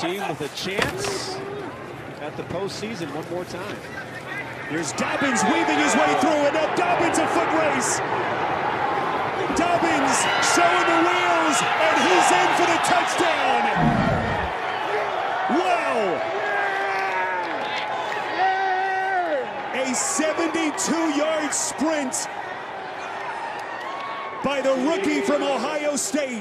Team with a chance at the postseason one more time. Here's Dobbins weaving his way through, and now Dobbins a foot race. Dobbins showing the wheels, and he's in for the touchdown. Wow! A 72-yard sprint by the rookie from Ohio State.